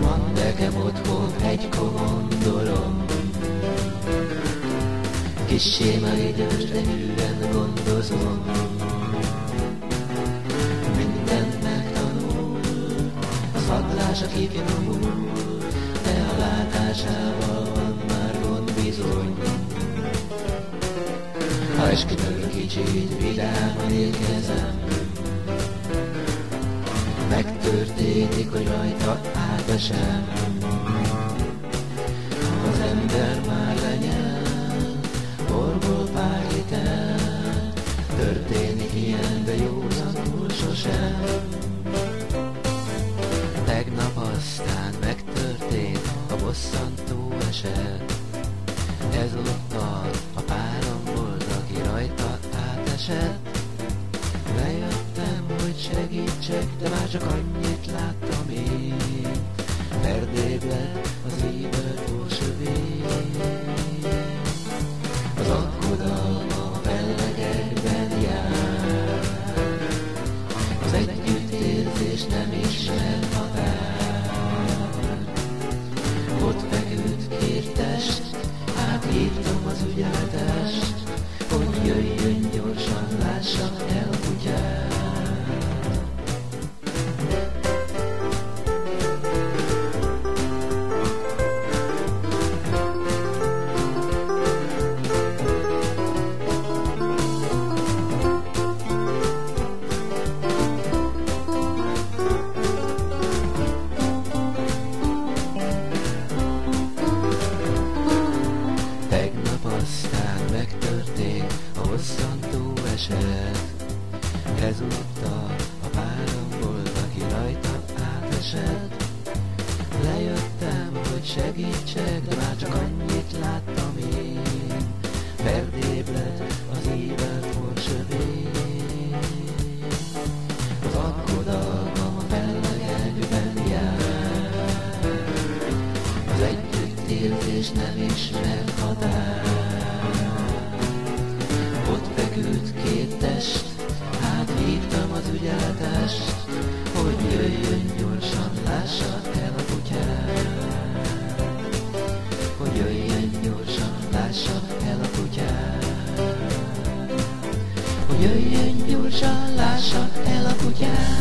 Van nekem otthon egy komondolom Kissé már idős, de hűen gondozom. Mindent megtanul, a szaglása kifinomul De a látásával van már gond bizony. Ha esküvőr kicsit vidáman érkezem. Megtörténik, hogy rajta átesem Az ember már lenyel, orból pár liter Történik ilyen, de józanul sosem. Tegnap aztán megtörtént a bosszantó eset. Ezúttal átesett Lejöttem, hogy segítsek, de már csak annyit láttam én. Ferdébb lett az túlsövény Az aggodalma a fellegekben jár. Az együttérzés nem ismer határ hosszantó eset. Ezúttal a párom volt, aki rajta átesett. Lejöttem, hogy segítsek, de már csak annyit láttam én. Ferdébb lett az éber forsövény Az aggodalmam a fellegekben jár. Az együttérzés nem ismer határ jöjjön gyorsan, lássa el a kutyát